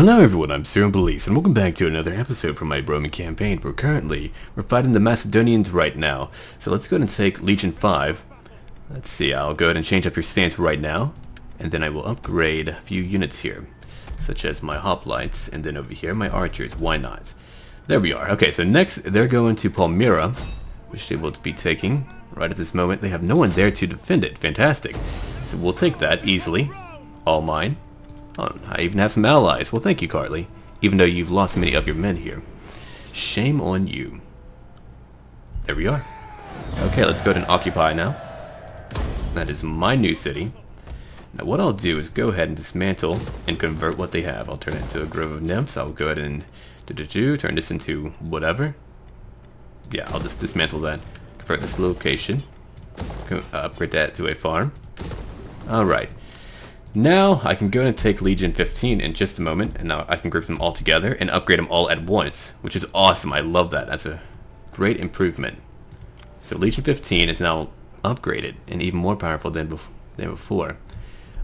Hello everyone, I'm SurrealBeliefs, and welcome back to another episode from my Roman campaign. We're currently, we're fighting the Macedonians right now. So let's go ahead and take Legion 5. Let's see, I'll go ahead and change up your stance right now. And then I will upgrade a few units here, such as my hoplites, and then over here, my archers. Why not? There we are. Okay, so next, they're going to Palmyra, which they will be taking. Right at this moment, they have no one there to defend it. Fantastic. So we'll take that easily. All mine. Oh, I even have some allies. Well, thank you, Kartli. Even though you've lost many of your men here. Shame on you. There we are. Okay, let's go ahead and occupy now. That is my new city. Now what I'll do is go ahead and dismantle and convert what they have. I'll turn it into a grove of nymphs. I'll go ahead and do -do -do, turn this into whatever. Yeah, I'll just dismantle that. Convert this location. Uh, upgrade that to a farm. Alright. Now I can go and take Legion 15 in just a moment, and now I can group them all together and upgrade them all at once, which is awesome. I love that. That's a great improvement. So Legion 15 is now upgraded and even more powerful than, bef than before.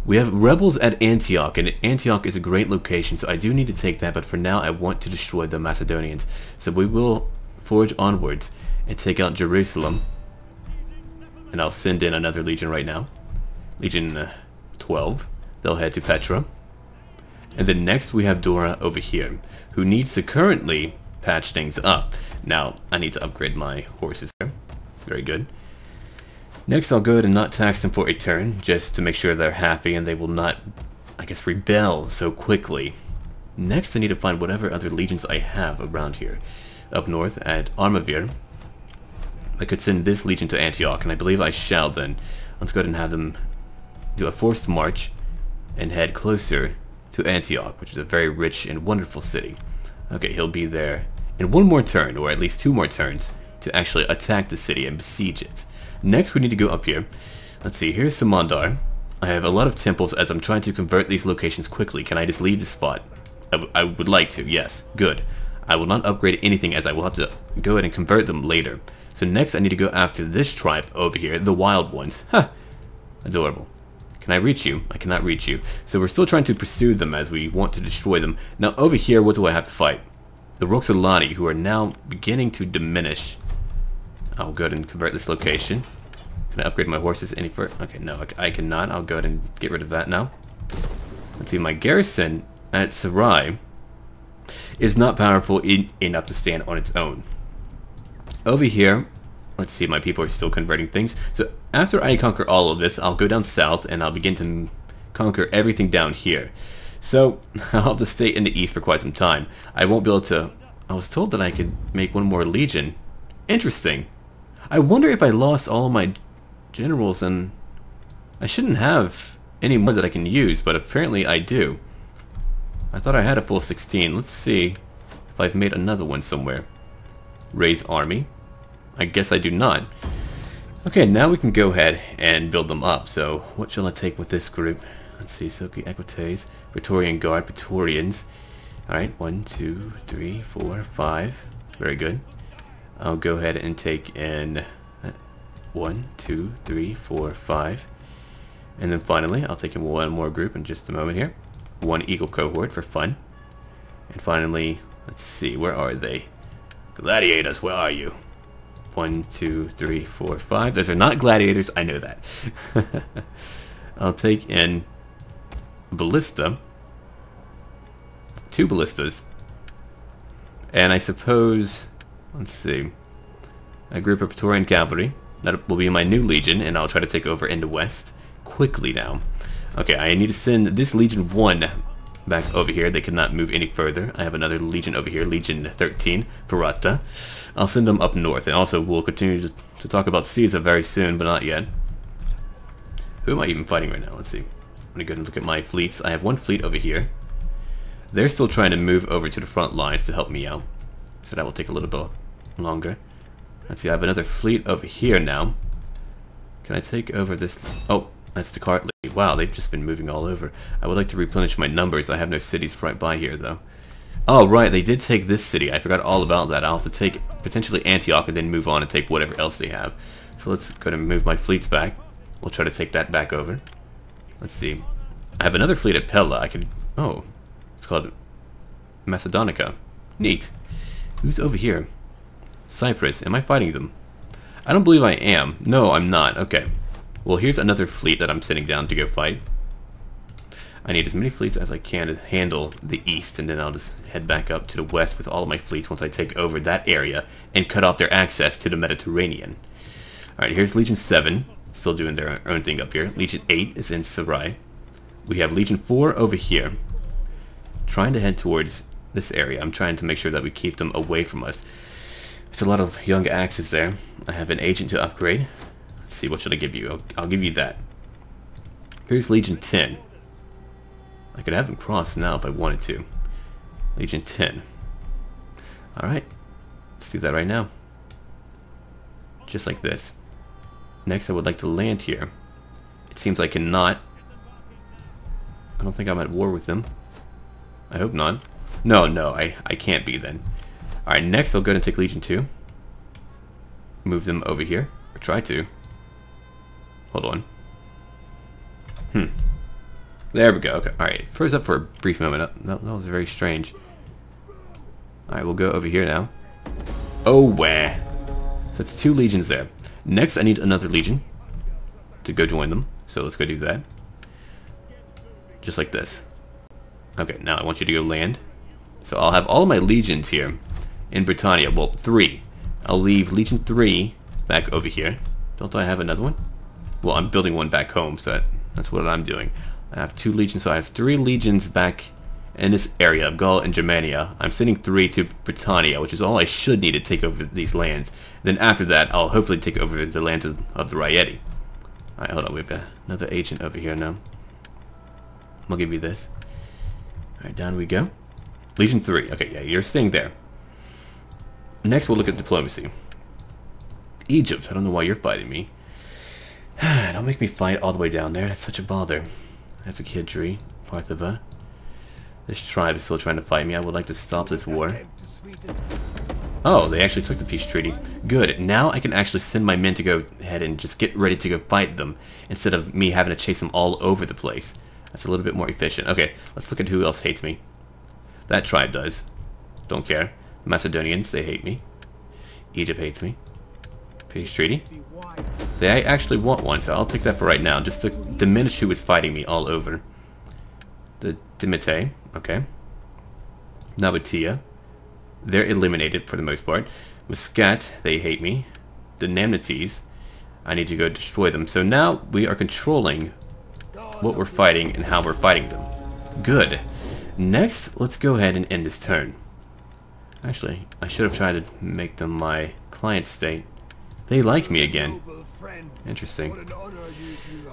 We have rebels at Antioch, and Antioch is a great location, so I do need to take that, but for now I want to destroy the Macedonians. So we will forge onwards and take out Jerusalem, and I'll send in another legion right now. Legion uh, 12. They'll head to Petra. And then next we have Dora over here, who needs to currently patch things up. Now, I need to upgrade my horses here. Very good. Next, I'll go ahead and not tax them for a turn, just to make sure they're happy and they will not, I guess, rebel so quickly. Next, I need to find whatever other legions I have around here. Up north at Armavir, I could send this legion to Antioch, and I believe I shall then. Let's go ahead and have them do a forced march and head closer to Antioch, which is a very rich and wonderful city. Okay, he'll be there in one more turn, or at least two more turns, to actually attack the city and besiege it. Next, we need to go up here. Let's see, here's Samandar. I have a lot of temples as I'm trying to convert these locations quickly. Can I just leave the spot? I, I would like to, yes. Good. I will not upgrade anything as I will have to go ahead and convert them later. So next I need to go after this tribe over here, the wild ones. Huh. Adorable. Can I reach you? I cannot reach you. So we're still trying to pursue them as we want to destroy them. Now over here, what do I have to fight? The Roxolani, who are now beginning to diminish. I'll go ahead and convert this location. Can I upgrade my horses any further? Okay, no, I, cannot. I'll go ahead and get rid of that now. Let's see, my garrison at Sarai is not powerful in, enough to stand on its own. Over here, let's see, my people are still converting things. So after I conquer all of this, I'll go down south and I'll begin to conquer everything down here. So I'll have to stay in the east for quite some time. I won't be able to... I was told that I could make one more legion. Interesting. I wonder if I lost all my generals and... I shouldn't have any more that I can use, but apparently I do. I thought I had a full 16. Let's see if I've made another one somewhere. Raise army. I guess I do not. Okay, now we can go ahead and build them up. So, what shall I take with this group? Let's see, Silky Equites, Praetorian Guard, Praetorians. Alright, one, two, three, four, five. Very good. I'll go ahead and take in uh, one, two, three, four, five. And then finally, I'll take in one more group in just a moment here. One Eagle cohort for fun. And finally, let's see, where are they? Gladiators, where are you? One, two, three, four, five. Those are not gladiators. I know that. I'll take in ballista. Two ballistas. And I suppose, let's see, a group of Praetorian cavalry. That will be my new legion, and I'll try to take over in the west quickly now. Okay, I need to send this Legion 1 back over here. They cannot move any further. I have another Legion over here, Legion 13, Ferrata. I'll send them up north, and also we'll continue to, to talk about Caesar very soon, but not yet. Who am I even fighting right now? Let's see. I'm gonna go and look at my fleets. I have one fleet over here. They're still trying to move over to the front lines to help me out. So that will take a little bit longer. Let's see, I have another fleet over here now. Can I take over this? Oh, that's the Kartli. Wow, they've just been moving all over. I would like to replenish my numbers. I have no cities right by here, though. Oh, right, they did take this city. I forgot all about that. I'll have to take potentially Antioch and then move on and take whatever else they have. So let's go and move my fleets back. We'll try to take that back over. Let's see. I have another fleet at Pella. I could... Oh. It's called Macedonica. Neat. Who's over here? Cyprus. Am I fighting them? I don't believe I am. No, I'm not. Okay. Well, here's another fleet that I'm sending down to go fight. I need as many fleets as I can to handle the east, and then I'll just head back up to the west with all of my fleets once I take over that area and cut off their access to the Mediterranean. Alright, here's Legion 7, still doing their own thing up here. Legion 8 is in Sarai. We have Legion 4 over here, trying to head towards this area. I'm trying to make sure that we keep them away from us. It's a lot of young axes there. I have an agent to upgrade. Let's see, what should I give you? I'll, I'll give you that. Here's Legion 10. I could have them cross now if I wanted to. Legion 10. Alright. Let's do that right now. Just like this. Next I would like to land here. It seems I cannot. I don't think I'm at war with them. I hope not. No, no, I, I can't be then. Alright, next I'll go and take Legion 2. Move them over here. Or try to. Hold on. Hmm. There we go. Okay. Alright. Froze up for a brief moment. That, that was very strange. Alright, we'll go over here now. Oh, where? So that's two legions there. Next, I need another legion to go join them. So let's go do that. Just like this. Okay, now I want you to go land. So I'll have all my legions here in Britannia. Well, three. I'll leave Legion 3 back over here. Don't I have another one? Well, I'm building one back home, so that, that's what I'm doing. I have two legions, so I have three legions back in this area of Gaul and Germania. I'm sending three to Britannia, which is all I should need to take over these lands. Then after that, I'll hopefully take over the lands of, of the Rieti. Alright, hold on, we have another agent over here now. I'll give you this. Alright, down we go. Legion 3. Okay, yeah, you're staying there. Next, we'll look at diplomacy. Egypt. I don't know why you're fighting me. don't make me fight all the way down there. That's such a bother. That's a kid tree. Parthava. This tribe is still trying to fight me. I would like to stop this war. Oh, they actually took the peace treaty. Good. Now I can actually send my men to go ahead and just get ready to go fight them instead of me having to chase them all over the place. That's a little bit more efficient. Okay, let's look at who else hates me. That tribe does. Don't care. Macedonians, they hate me. Egypt hates me. Peace treaty. They actually want one, so I'll take that for right now, just to diminish who is fighting me all over. The Dimite, okay. Nabatea, they're eliminated for the most part. Muscat, they hate me. The Namnates, I need to go destroy them. So now we are controlling what we're fighting and how we're fighting them. Good. Next, let's go ahead and end this turn. Actually, I should have tried to make them my client state. They like me again. Interesting.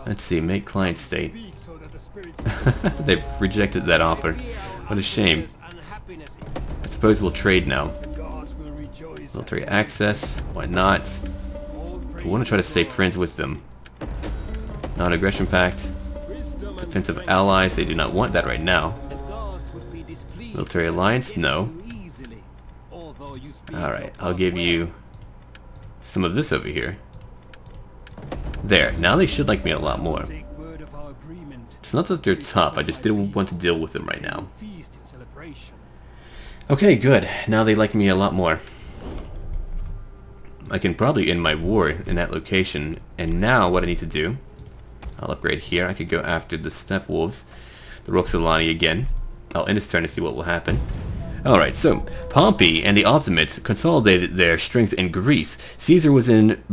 Let's see, make client state. They've rejected that offer. What a shame. I suppose we'll trade now. Military access, why not? I want to try to stay friends with them. Non-aggression pact. Defensive allies, they do not want that right now. Military alliance, no. Alright, I'll give you some of this over here. There, now they should like me a lot more. It's not that they're tough, I just didn't want to deal with them right now. Okay, good. Now they like me a lot more. I can probably end my war in that location. And now what I need to do, I'll upgrade here. I could go after the Steppe Wolves, the Roxolani again. I'll end this turn to see what will happen. Alright, so Pompey and the Optimates consolidated their strength in Greece. Caesar was in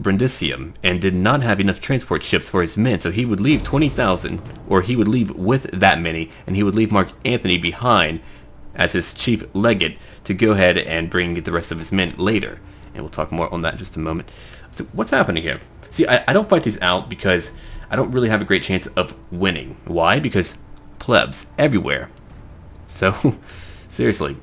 Brundisium and did not have enough transport ships for his men, so he would leave 20,000, or he would leave with that many, and he would leave Mark Antony behind as his chief legate to go ahead and bring the rest of his men later. And we'll talk more on that in just a moment. So what's happening here? See, I, I don't fight these out because I don't really have a great chance of winning. Why? Because plebs everywhere. So Seriously.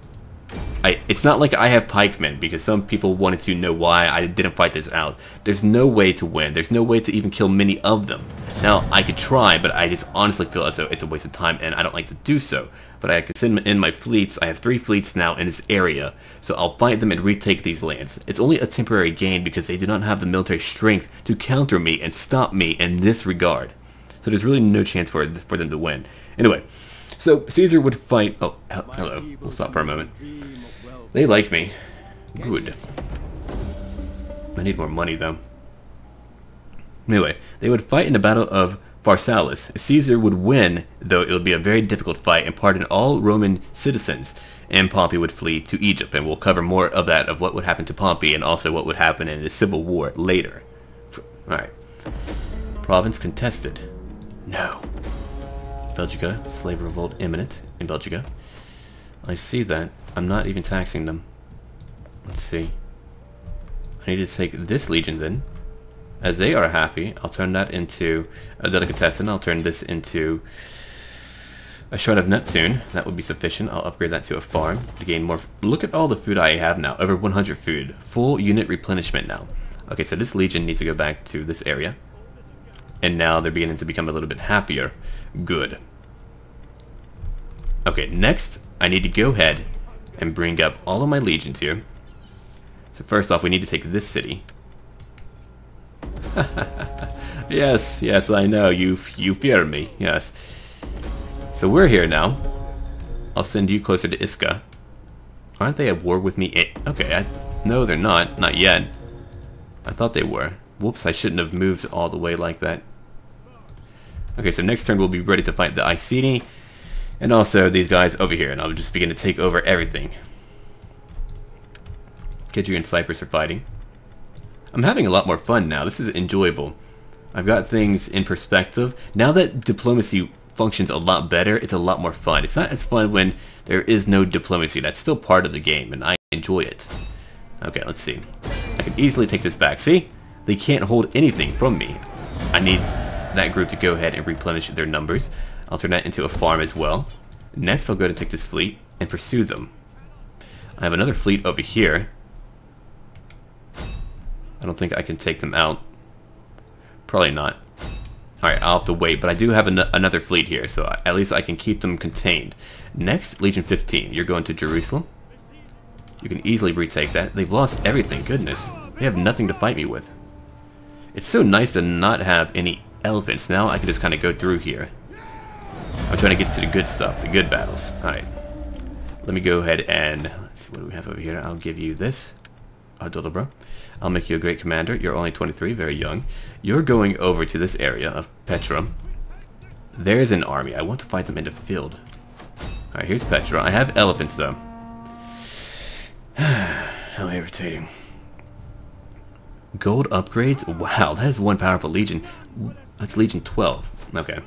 I, it's not like I have pikemen, because some people wanted to know why I didn't fight this out. There's no way to win. There's no way to even kill many of them. Now, I could try, but I just honestly feel as though it's a waste of time, and I don't like to do so. But I can send in my fleets. I have three fleets now in this area, so I'll fight them and retake these lands. It's only a temporary gain because they do not have the military strength to counter me and stop me in this regard. So there's really no chance for, for them to win. Anyway, So Caesar would fight... Oh, hello. We'll stop for a moment. They like me. Good. I need more money, though. Anyway, they would fight in the Battle of Pharsalus. Caesar would win, though it would be a very difficult fight and pardon all Roman citizens, and Pompey would flee to Egypt, and we'll cover more of that, of what would happen to Pompey, and also what would happen in the civil war later. Alright. Province contested. No. Belgica, slave revolt imminent in Belgica. I see that. I'm not even taxing them. Let's see. I need to take this legion then. As they are happy, I'll turn that into a delicatessen. I'll turn this into a Shrine of Neptune. That would be sufficient. I'll upgrade that to a farm to gain more. Look at all the food I have now. Over 100 food. Full unit replenishment now. Okay, so this legion needs to go back to this area. And now they're beginning to become a little bit happier. Good. Okay, next I need to go ahead and bring up all of my legions here. So first off, we need to take this city. yes, yes, I know. You you fear me. Yes. So we're here now. I'll send you closer to Isca. Aren't they at war with me? It, okay, I, no, they're not. Not yet. I thought they were. Whoops, I shouldn't have moved all the way like that. Okay, so next turn we'll be ready to fight the Iceni. And also these guys over here, and I'll just begin to take over everything. Kidri and Cyprus are fighting. I'm having a lot more fun now. This is enjoyable. I've got things in perspective. Now that diplomacy functions a lot better, it's a lot more fun. It's not as fun when there is no diplomacy. That's still part of the game, and I enjoy it. Okay, let's see. I can easily take this back. See? They can't hold anything from me. I need that group to go ahead and replenish their numbers. I'll turn that into a farm as well. Next, I'll go ahead and take this fleet and pursue them. I have another fleet over here. I don't think I can take them out. Probably not. Alright, I'll have to wait, but I do have an another fleet here, so at least I can keep them contained. Next, Legion 15. You're going to Jerusalem. You can easily retake that. They've lost everything, goodness. They have nothing to fight me with. It's so nice to not have any elephants. Now I can just kind of go through here. I'm trying to get to the good stuff, the good battles. Alright. Let me go ahead and... Let's see, what do we have over here? I'll give you this. Adolabra. I'll make you a great commander. You're only 23, very young. You're going over to this area of Petra. There's an army. I want to fight them in the field. Alright, here's Petra. I have elephants, though. How irritating. Gold upgrades? Wow, that is one powerful legion. That's Legion 12. Okay.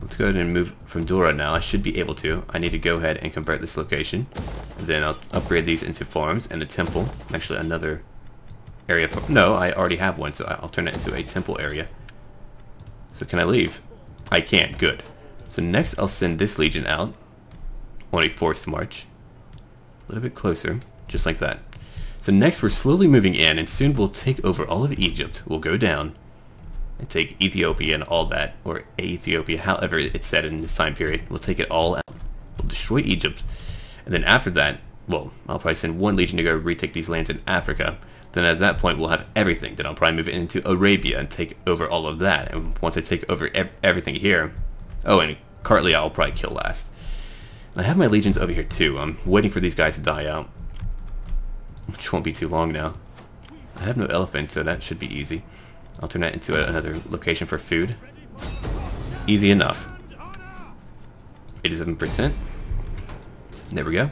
Let's go ahead and move from Dora now. I should be able to. I need to go ahead and convert this location. Then I'll upgrade these into farms and a temple. Actually, another area. For, no, I already have one, so I'll turn it into a temple area. So can I leave? I can't. Good. So next I'll send this legion out on a forced march. A little bit closer, just like that. So next we're slowly moving in, and soon we'll take over all of Egypt. We'll go down and take Ethiopia and all that, or Ethiopia, however it's said in this time period. We'll take it all out. We'll destroy Egypt. And then after that, well, I'll probably send one legion to go retake these lands in Africa. Then at that point, we'll have everything. Then I'll probably move into Arabia and take over all of that. And once I take over ev everything here... Oh, and Kartli I'll probably kill last. I have my legions over here too. I'm waiting for these guys to die out. Which won't be too long now. I have no elephants, so that should be easy. I'll turn that into another location for food. Easy enough. 87%. There we go.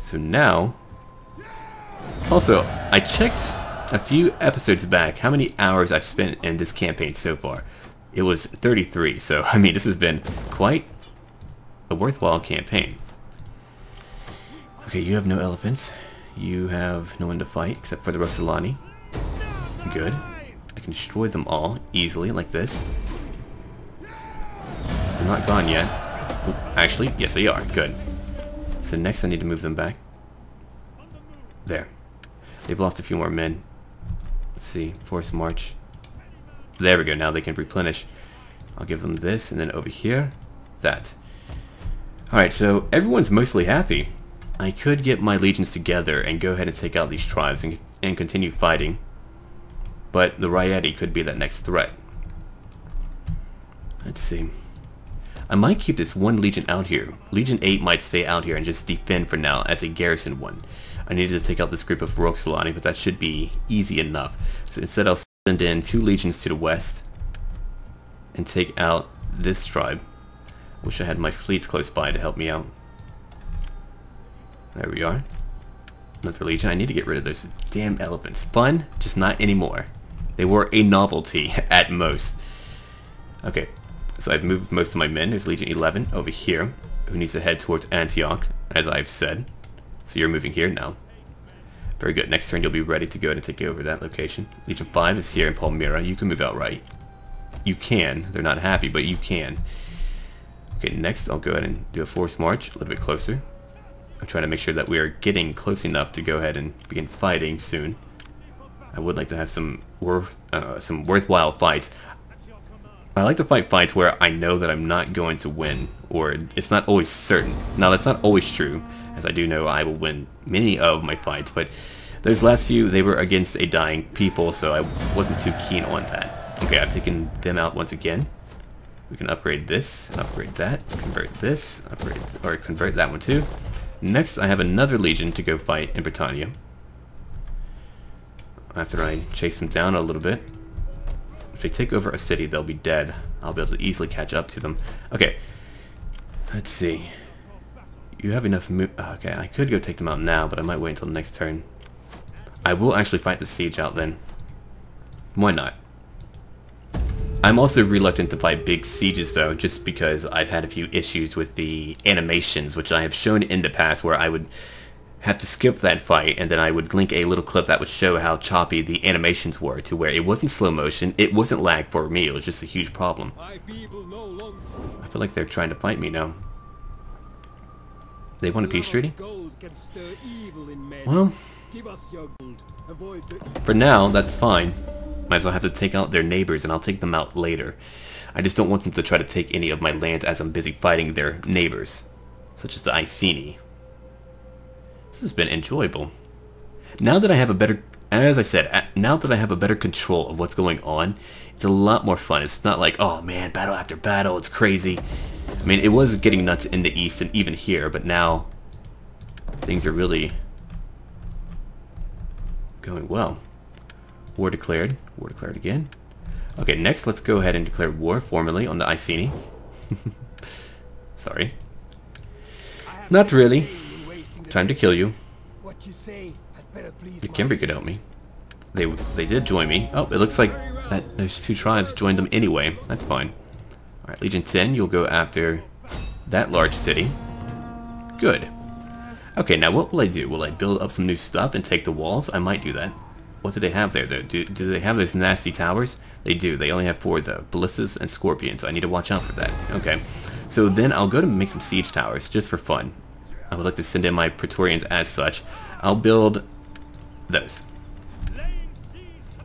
So now... Also, I checked a few episodes back how many hours I've spent in this campaign so far. It was 33, so I mean this has been quite a worthwhile campaign. Okay, you have no elephants. You have no one to fight except for the Roxolani. Good. I can destroy them all easily like this. They're not gone yet. actually, yes they are. Good. So next I need to move them back. There. They've lost a few more men. Let's see. Force march. There we go. Now they can replenish. I'll give them this, and then over here, that. Alright, so everyone's mostly happy. I could get my legions together and go ahead and take out these tribes and, and continue fighting. But the Rieti could be that next threat. Let's see. I might keep this one Legion out here. Legion 8 might stay out here and just defend for now as a garrison one. I needed to take out this group of Roxolani, but that should be easy enough. So instead I'll send in two legions to the west and take out this tribe. Wish I had my fleets close by to help me out. There we are. Another legion. I need to get rid of those damn elephants. Fun, just not anymore. They were a novelty at most. Okay, so I've moved most of my men. There's Legion 11 over here, who needs to head towards Antioch, as I've said. So you're moving here now. Very good. Next turn you'll be ready to go ahead and take over that location. Legion 5 is here in Palmyra. You can move out right. You can. They're not happy, but you can. Okay, next I'll go ahead and do a force march a little bit closer. I'm trying to make sure that we are getting close enough to go ahead and begin fighting soon. I would like to have some worth, uh, some worthwhile fights. I like to fight fights where I know that I'm not going to win, or it's not always certain. Now that's not always true, as I do know I will win many of my fights, but those last few, they were against a dying people, so I wasn't too keen on that. Okay, I've taken them out once again. We can upgrade this, upgrade that, convert this, upgrade, or convert that one too. Next, I have another legion to go fight in Britannia. After I chase them down a little bit. If they take over a city, they'll be dead. I'll be able to easily catch up to them. Okay, let's see. You have enough uh, Okay, I could go take them out now, but I might wait until the next turn. I will actually fight the siege out then. Why not? I'm also reluctant to fight big sieges though, just because I've had a few issues with the animations, which I have shown in the past where I would have to skip that fight and then I would link a little clip that would show how choppy the animations were to where it wasn't slow motion, it wasn't lag for me, it was just a huge problem. I feel like they're trying to fight me now. They want a peace treaty? Well, for now, that's fine. Might as well have to take out their neighbors, and I'll take them out later. I just don't want them to try to take any of my lands as I'm busy fighting their neighbors, such as the Iceni. Has been enjoyable. Now that I have a better, as I said, now that I have a better control of what's going on, it's a lot more fun. It's not like, oh man, battle after battle, it's crazy. I mean, it was getting nuts in the east and even here, but now things are really going well. War declared. War declared again. Okay, next let's go ahead and declare war formally on the Iceni. Sorry. Not really. Time to kill you. The Cimbri could help me. They they did join me. Oh, it looks like that those two tribes joined them anyway. That's fine. Alright, Legion 10, you'll go after that large city. Good. Okay, now what will I do? Will I build up some new stuff and take the walls? I might do that. What do they have there, though? Do, do they have those nasty towers? They do. They only have four, though. Ballistas and Scorpions, so I need to watch out for that. Okay. So then I'll go to make some siege towers, just for fun. I would like to send in my Praetorians as such. I'll build those.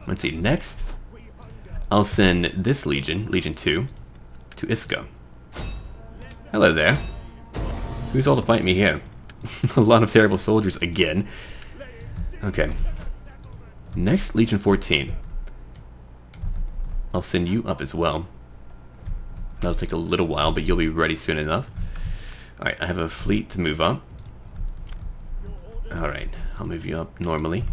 Let's see, next, I'll send this Legion, Legion 2, to Isca. Hello there. Who's all to fight me here? A lot of terrible soldiers again. Okay, Next, Legion 14. I'll send you up as well. That'll take a little while, but you'll be ready soon enough. Alright, I have a fleet to move up. Alright, I'll move you up normally.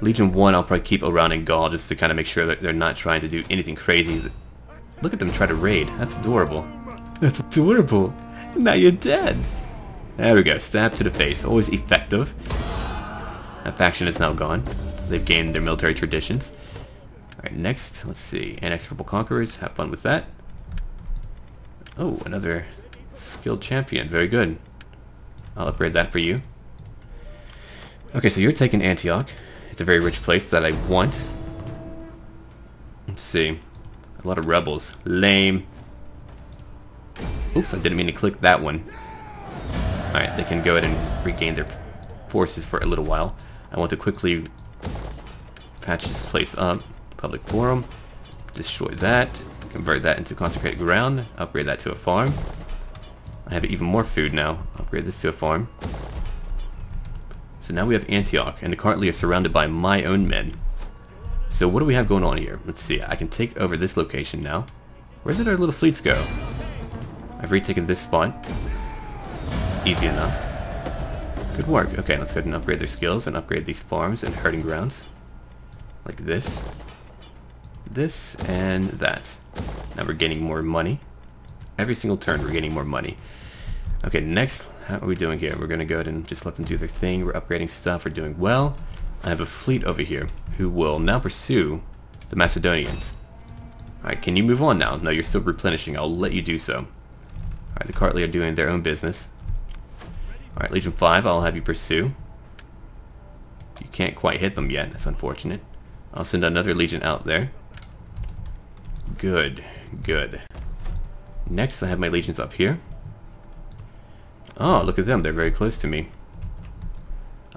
Legion 1 I'll probably keep around in Gaul just to kind of make sure that they're not trying to do anything crazy. Look at them try to raid. That's adorable. That's adorable. Now you're dead. There we go. Stab to the face. Always effective. That faction is now gone. They've gained their military traditions. Alright, next, let's see. Inexorable Conquerors, have fun with that. Oh, another skilled champion. Very good. I'll upgrade that for you. Okay, so you're taking Antioch. It's a very rich place that I want. Let's see. A lot of rebels. Lame. Oops, I didn't mean to click that one. Alright, they can go ahead and regain their forces for a little while. I want to quickly patch this place up. Public forum. Destroy that. Convert that into consecrated ground. Upgrade that to a farm. I have even more food now. Upgrade this to a farm. So now we have Antioch, and currently are surrounded by my own men. So what do we have going on here? Let's see. I can take over this location now. Where did our little fleets go? I've retaken this spot. Easy enough. Good work. Okay, let's go ahead and upgrade their skills and upgrade these farms and herding grounds. Like this. This and that. Now we're getting more money. Every single turn we're getting more money. Okay, next, how are we doing here? We're going to go ahead and just let them do their thing. We're upgrading stuff. We're doing well. I have a fleet over here who will now pursue the Macedonians. Alright, can you move on now? No, you're still replenishing. I'll let you do so. Alright, the Kartli are doing their own business. Alright, Legion 5, I'll have you pursue. You can't quite hit them yet. That's unfortunate. I'll send another Legion out there. Good, good. Next, I have my Legions up here. Oh, look at them. They're very close to me.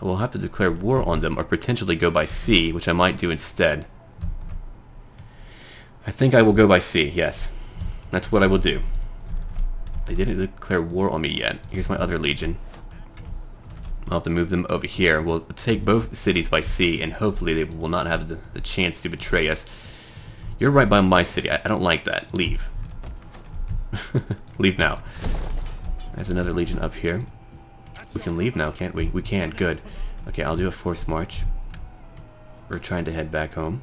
I will have to declare war on them or potentially go by sea, which I might do instead. I think I will go by sea, yes. That's what I will do. They didn't declare war on me yet. Here's my other legion. I'll have to move them over here. We'll take both cities by sea, and hopefully they will not have the, the chance to betray us. You're right by my city. I, I don't like that. Leave. leave now. There's another legion up here. We can leave now, can't we? We can. Good. Okay, I'll do a forced march. We're trying to head back home.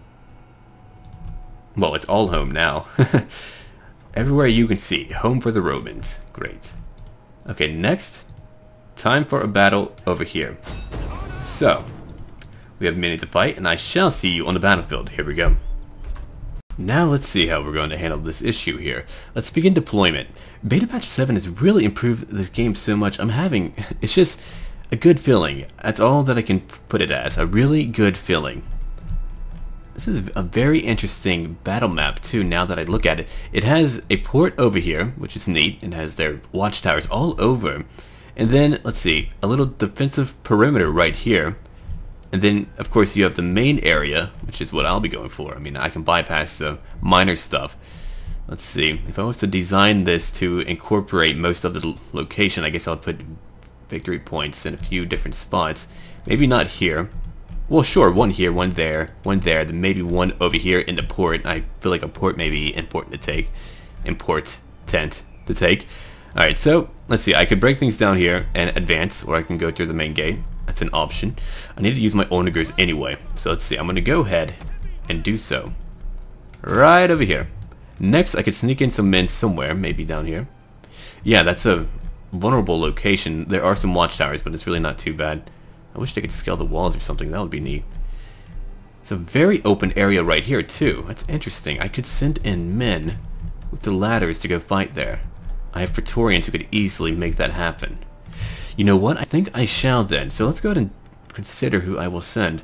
Well, it's all home now. Everywhere you can see. Home for the Romans. Great. Okay, next. Time for a battle over here. So, we have many to fight, and I shall see you on the battlefield. Here we go. Now let's see how we're going to handle this issue here. Let's begin deployment. Beta Patch 7 has really improved this game so much. I'm having, it's just a good feeling. That's all that I can put it as. A really good feeling. This is a very interesting battle map too now that I look at it. It has a port over here, which is neat. It has their watchtowers all over. And then, let's see, a little defensive perimeter right here. And then, of course, you have the main area, which is what I'll be going for. I mean, I can bypass the minor stuff. Let's see. If I was to design this to incorporate most of the location, I guess I'll put victory points in a few different spots. Maybe not here. Well, sure, one here, one there, one there, then maybe one over here in the port. I feel like a port may be important to take. Import tent to take. Alright, so, let's see. I could break things down here and advance, or I can go through the main gate. That's an option. I need to use my onagers anyway. So let's see. I'm going to go ahead and do so. Right over here. Next, I could sneak in some men somewhere. Maybe down here. Yeah, that's a vulnerable location. There are some watchtowers, but it's really not too bad. I wish they could scale the walls or something. That would be neat. It's a very open area right here, too. That's interesting. I could send in men with the ladders to go fight there. I have Praetorians who could easily make that happen. You know what? I think I shall then. So let's go ahead and consider who I will send.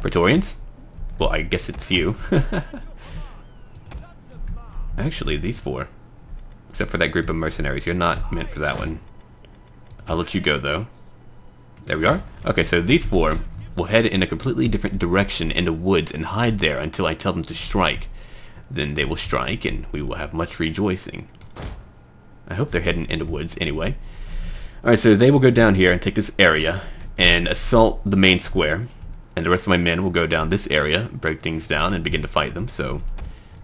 Praetorians? Well, I guess it's you. Actually, these four. Except for that group of mercenaries. You're not meant for that one. I'll let you go, though. There we are. Okay, so these four will head in a completely different direction in the woods and hide there until I tell them to strike. Then they will strike, and we will have much rejoicing. I hope they're heading into woods anyway. Alright, so they will go down here and take this area and assault the main square. And the rest of my men will go down this area, break things down, and begin to fight them. So,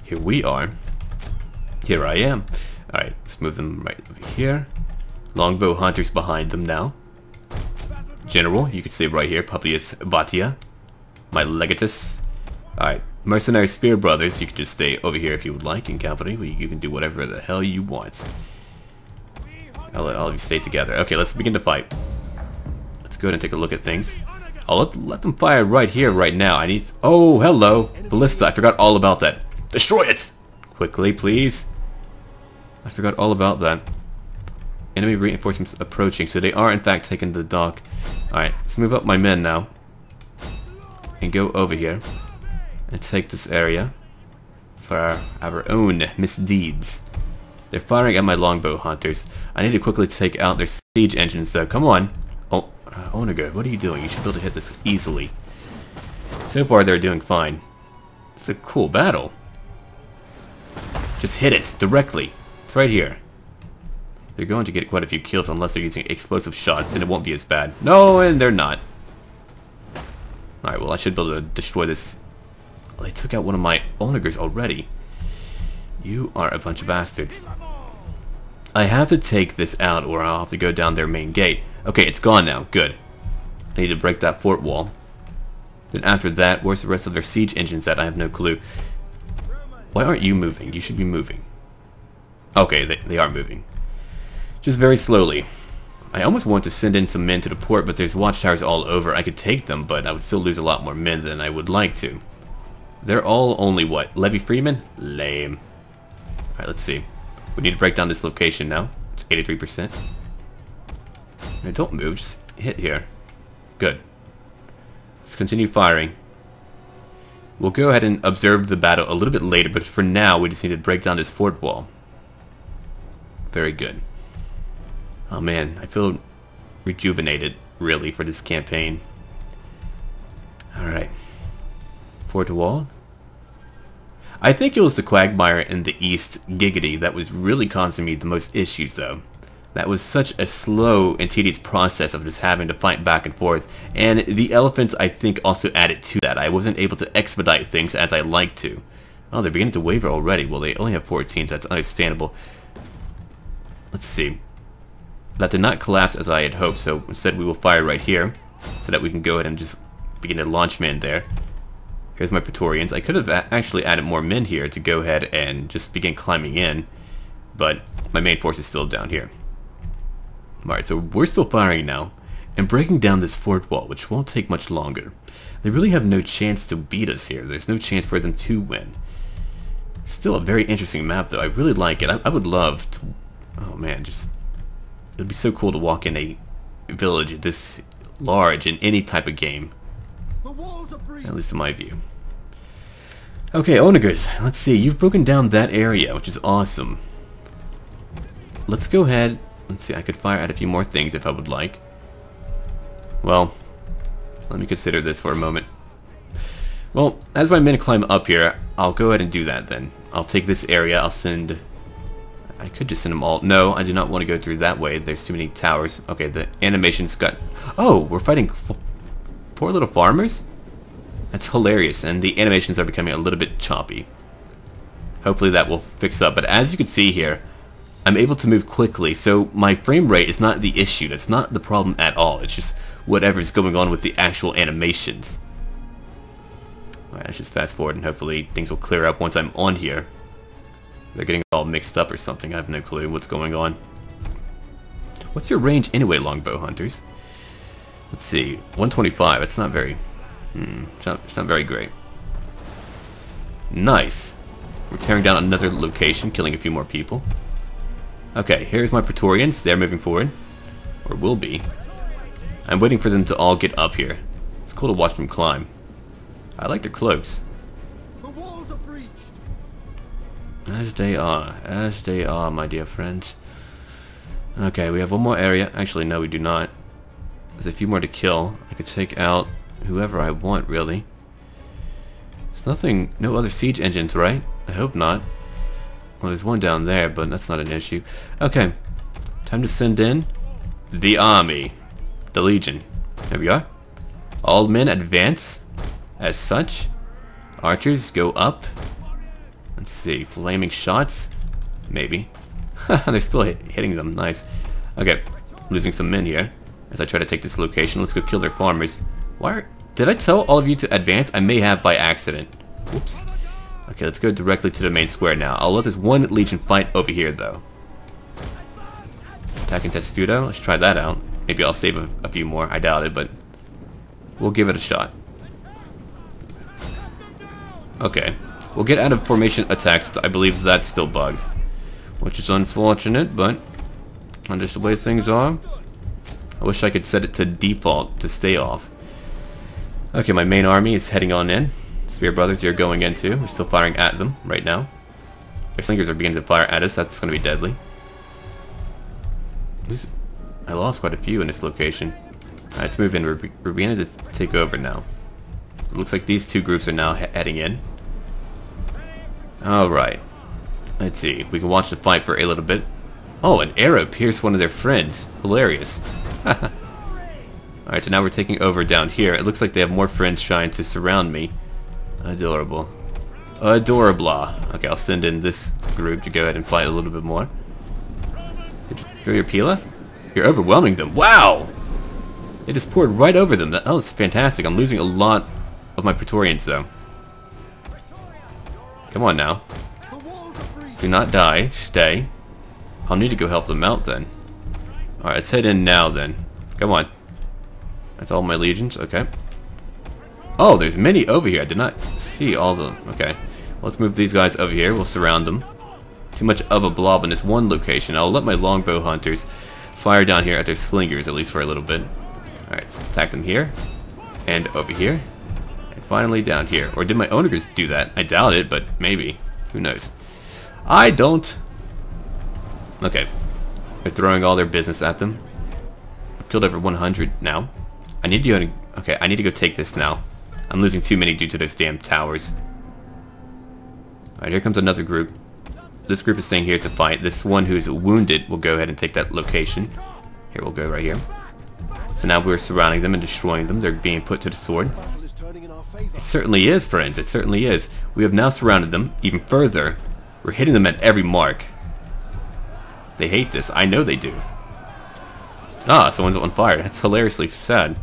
here we are. Here I am. Alright, let's move them right over here. Longbow hunters behind them now. General, you can see right here, Publius Vatia. My legatus. Alright, mercenary spear brothers, you can just stay over here if you would like in cavalry. You can do whatever the hell you want. I'll let all of you stay together. Okay, let's begin to fight. Let's go ahead and take a look at things. I'll let, let them fire right here, right now. I need... Oh, hello. Ballista. I forgot all about that. Destroy it! Quickly, please. I forgot all about that. Enemy reinforcements approaching, so they are in fact taking the dock. Alright, let's move up my men now. And go over here. And take this area. For our, our own misdeeds. They're firing at my longbow hunters. I need to quickly take out their siege engines though. Come on. Oh, uh, Onager, what are you doing? You should be able to hit this easily. So far they're doing fine. It's a cool battle. Just hit it directly. It's right here. They're going to get quite a few kills unless they're using explosive shots, then it won't be as bad. No, and they're not. Alright, well I should be able to destroy this. Well, they took out one of my onagers already. You are a bunch of bastards. I have to take this out or I'll have to go down their main gate. Okay, it's gone now. Good. I need to break that fort wall. Then after that, where's the rest of their siege engines at? I have no clue. Why aren't you moving? You should be moving. Okay, they, they are moving. Just very slowly. I almost want to send in some men to the port, but there's watchtowers all over. I could take them, but I would still lose a lot more men than I would like to. They're all only, what, Levy Freeman? Lame. Alright, let's see. We need to break down this location now. It's 83%. Right, don't move, just hit here. Good. Let's continue firing. We'll go ahead and observe the battle a little bit later, but for now we just need to break down this fort wall. Very good. Oh man, I feel rejuvenated, really, for this campaign. Alright. Fort wall. I think it was the Quagmire in the East Giggity that was really causing me the most issues, though. That was such a slow and tedious process of just having to fight back and forth, and the elephants I think also added to that. I wasn't able to expedite things as I liked to. Oh, they're beginning to waver already. Well, they only have 14, so that's understandable. Let's see. That did not collapse as I had hoped, so instead we will fire right here, so that we can go ahead and just begin to launch men there. Here's my Praetorians. I could have actually added more men here to go ahead and just begin climbing in, but my main force is still down here. Alright, so we're still firing now, and breaking down this fort wall, which won't take much longer. They really have no chance to beat us here. There's no chance for them to win. Still a very interesting map, though. I really like it. I, I would love to... Oh, man, just it would be so cool to walk in a village this large in any type of game. At least in my view. Okay, Onagers, let's see. You've broken down that area, which is awesome. Let's go ahead. Let's see, I could fire at a few more things if I would like. Well, let me consider this for a moment. Well, as my men climb up here, I'll go ahead and do that then. I'll take this area, I'll send I could just send them all. No, I do not want to go through that way. There's too many towers. Okay, the animation's got... Oh, we're fighting poor little farmers? That's hilarious, and the animations are becoming a little bit choppy. Hopefully that will fix up. But as you can see here, I'm able to move quickly, so my frame rate is not the issue. That's not the problem at all. It's just whatever's going on with the actual animations. Alright, let's just fast forward and hopefully things will clear up once I'm on here. They're getting all mixed up or something. I have no clue what's going on. What's your range anyway, longbow hunters? Let's see. 125. It's not very... Hmm, it's not, it's not very great. Nice. We're tearing down another location, killing a few more people. Okay, here's my Praetorians. They're moving forward. Or will be. I'm waiting for them to all get up here. It's cool to watch them climb. I like their cloaks. As they are. As they are, my dear friends. Okay, we have one more area. Actually, no, we do not. There's a few more to kill. I could take out whoever I want, really. There's nothing, no other siege engines, right? I hope not. Well, there's one down there, but that's not an issue. Okay, time to send in the army. The Legion. There we are. All men advance as such. Archers go up. Let's see, flaming shots? Maybe. They're still hit hitting them, nice. Okay, losing some men here. As I try to take this location, let's go kill their farmers. Why are, Did I tell all of you to advance? I may have by accident. Whoops. Okay, let's go directly to the main square now. Oh, I'll let this one legion fight over here, though. Attacking Testudo, let's try that out. Maybe I'll save a, a few more, I doubt it, but we'll give it a shot. Okay, We'll get out of formation attacks. I believe that still bugs. Which is unfortunate, but just the way things are. I wish I could set it to default to stay off. Okay, my main army is heading on in. Spear Brothers, you're going in too. We're still firing at them right now. Their slingers are beginning to fire at us. That's going to be deadly. I lost quite a few in this location. Alright, let's move in. We're, beginning to take over now. It looks like these two groups are now he heading in. Alright. Let's see. We can watch the fight for a little bit. Oh, an arrow pierced one of their friends. Hilarious. Alright, so now we're taking over down here. It looks like they have more friends trying to surround me. Adorable. Adorabla. Okay, I'll send in this group to go ahead and fight a little bit more. Did you throw your Pila? You're overwhelming them. Wow! They just poured right over them. That was fantastic. I'm losing a lot of my Praetorians, though. Come on now. Do not die. Stay. I'll need to go help them out then. Alright, let's head in now then. Come on. That's all my legions? Okay. Oh, there's many over here. I did not see all of them. Okay. Let's move these guys over here. We'll surround them. Too much of a blob in this one location. I'll let my longbow hunters fire down here at their slingers, at least for a little bit. Alright, let's attack them here. And over here. Finally down here. Or did my owners do that? I doubt it, but maybe. Who knows? I don't. Okay. They're throwing all their business at them. I've killed over 100 now. I need to go... Okay, I need to go take this now. I'm losing too many due to those damn towers. Alright, here comes another group. This group is staying here to fight. This one who's wounded will go ahead and take that location. Here, we'll go right here. So now we're surrounding them and destroying them. They're being put to the sword. It certainly is, friends. It certainly is. We have now surrounded them even further. We're hitting them at every mark. They hate this. I know they do. Ah, someone's on fire. That's hilariously sad.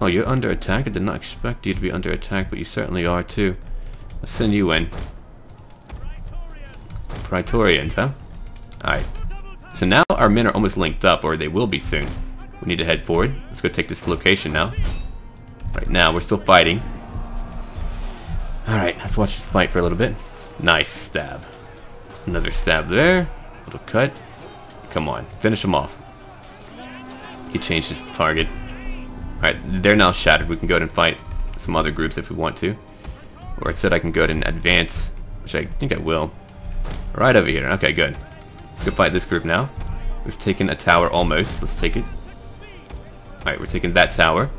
Oh, you're under attack? I did not expect you to be under attack, but you certainly are too. I'll send you in. Praetorians, huh? Alright. So now our men are almost linked up, or they will be soon. We need to head forward. Let's go take this location now. Right now, we're still fighting. Alright, let's watch this fight for a little bit. Nice stab. Another stab there. Little cut. Come on, finish him off. He changed his target. Alright, they're now shattered. We can go ahead and fight some other groups if we want to. Or I said I can go ahead and advance, which I think I will. Right over here. Okay, good. Let's go fight this group now. We've taken a tower almost. Let's take it. Alright, we're taking that tower.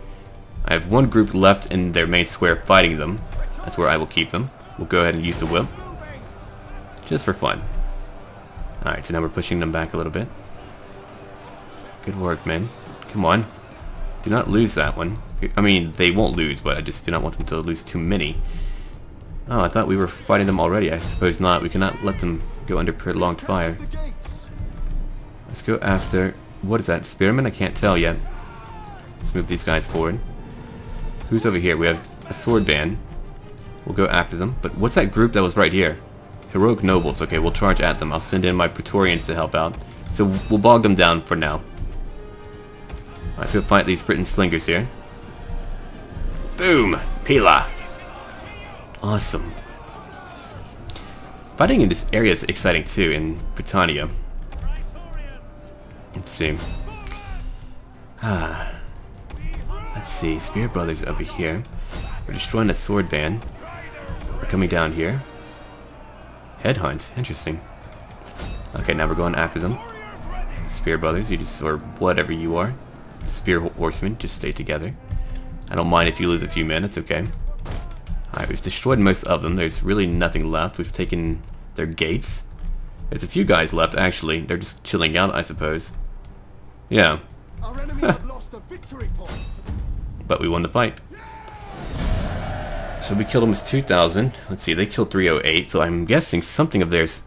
I have one group left in their main square fighting them. That's where I will keep them. We'll go ahead and use the whip. Just for fun. Alright, so now we're pushing them back a little bit. Good work, men. Come on. Do not lose that one. I mean, they won't lose, but I just do not want them to lose too many. Oh, I thought we were fighting them already. I suppose not. We cannot let them go under prolonged fire. Let's go after... What is that? Spearman? I can't tell yet. Let's move these guys forward. Who's over here? We have a sword band. We'll go after them. But what's that group that was right here? Heroic nobles. Okay, we'll charge at them. I'll send in my Praetorians to help out. So we'll bog them down for now. Let's go fight these Britain slingers here. Boom! Pila! Awesome. Fighting in this area is exciting too, in Britannia. Let's see. Ah. Let's see. Spear Brothers over here. We're destroying the sword band. We're coming down here. Headhunt. Interesting. Okay, now we're going after them. Spear Brothers, you just, or whatever you are. Spear Horsemen, just stay together. I don't mind if you lose a few men, it's okay. Alright, we've destroyed most of them. There's really nothing left. We've taken their gates. There's a few guys left, actually. They're just chilling out, I suppose. Yeah. But we won the fight. So we killed almost 2,000. Let's see, they killed 308, so I'm guessing something of theirs...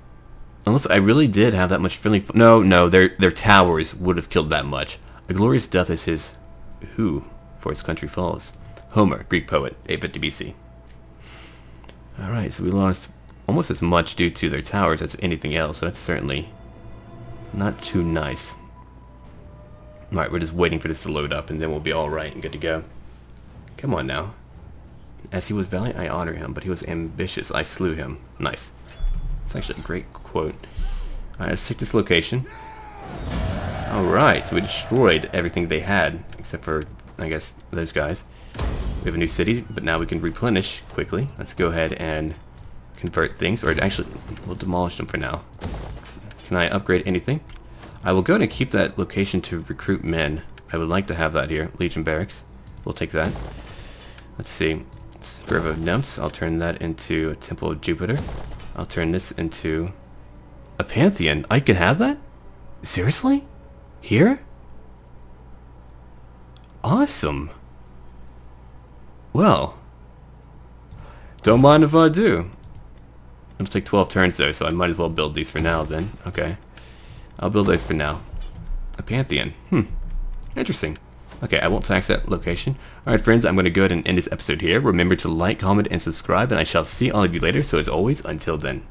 Unless I really did have that much friendly... No, no, their, their towers would have killed that much. A glorious death is his... Who? For his country falls. Homer, Greek poet, 850 BC. Alright, so we lost almost as much due to their towers as anything else, so that's certainly not too nice. Alright, we're just waiting for this to load up and then we'll be alright and good to go. Come on now. As he was valiant, I honor him, but he was ambitious, I slew him. Nice. It's actually a great quote. Alright, let's take this location. Alright, so we destroyed everything they had, except for, I guess, those guys. We have a new city, but now we can replenish quickly. Let's go ahead and convert things, or actually, we'll demolish them for now. Can I upgrade anything? I will go and keep that location to recruit men. I would like to have that here. Legion Barracks. We'll take that. Let's see. Grove of Nymphs. I'll turn that into a Temple of Jupiter. I'll turn this into a Pantheon. I can have that? Seriously? Here? Awesome. Well, Don't mind if I do. It'll take 12 turns though, so I might as well build these for now then. Okay. I'll build those for now. A Pantheon. Hmm. Interesting. Okay, I won't tax that location. Alright friends, I'm going to go ahead and end this episode here. Remember to like, comment, and subscribe, and I shall see all of you later. So as always, until then.